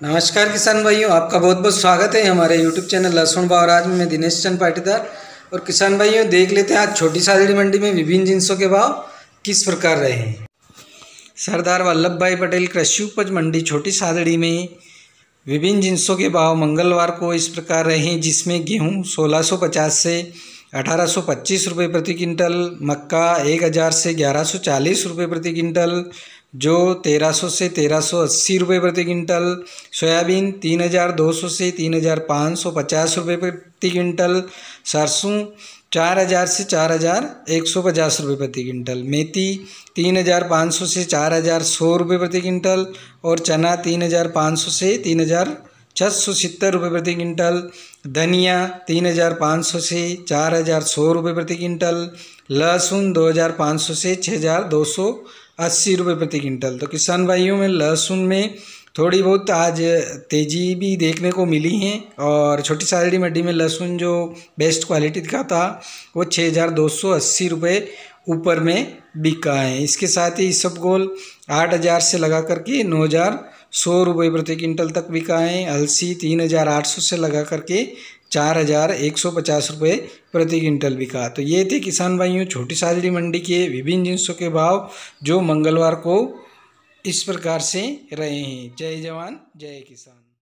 नमस्कार किसान भाइयों, आपका बहुत बहुत स्वागत है हमारे यूट्यूब चैनल लहसुन भाव आज में दिनेश चंद पाटीदार। और किसान भाइयों, देख लेते हैं आज छोटी सादड़ी मंडी में विभिन्न जिनसों के भाव किस प्रकार रहे हैं। सरदार वल्लभ भाई पटेल कृषि उपज मंडी छोटी सादड़ी में विभिन्न जिनसों के भाव मंगलवार को इस प्रकार रहे हैं, जिसमें गेहूँ सोलह से अठारह सौ पच्चीस रुपये प्रति क्विंटल, मक्का एक हज़ार से ग्यारह सौ चालीस रुपये प्रति क्विंटल जो तेरह सौ से तेरह सौ अस्सी रुपये प्रति क्विंटल, सोयाबीन तीन हज़ार दो सौ से तीन हज़ार पाँच सौ पचास रुपये प्रति क्विंटल, सरसों चार हज़ार से चार हज़ार एक सौ पचास रुपये प्रति क्विंटल, मेथी तीन हज़ार पाँच सौ से चार हज़ार सौ रुपये प्रति क्विंटल और चना तीन हज़ार पाँच सौ से तीन हज़ार छः सौ सत्तर रुपये प्रति क्विंटल, धनिया तीन हज़ार पाँच सौ से चार हज़ार सौ रुपये प्रति क्विंटल, लहसुन दो हज़ार पाँच सौ से छः हज़ार दो सौ अस्सी रुपये प्रति क्विंटल। तो किसान भाइयों, में लहसुन में थोड़ी बहुत आज तेज़ी भी देखने को मिली है और छोटी सालड़ी मंडी में लहसुन जो बेस्ट क्वालिटी का था, वो छः हज़ार दो सौ अस्सी रुपये ऊपर में बिका है। इसके साथ ही सब गोल आठ हज़ार से लगा करके नौ हज़ार सौ रुपये प्रति क्विंटल तक बिका है। अलसी तीन हज़ार आठ सौ से लगा करके चार हज़ार एक सौ पचास रुपये प्रति क्विंटल बिका। तो ये थे किसान भाइयों, छोटी साजड़ी मंडी के विभिन्न जिनसों के भाव जो मंगलवार को इस प्रकार से रहे हैं। जय जवान, जय किसान।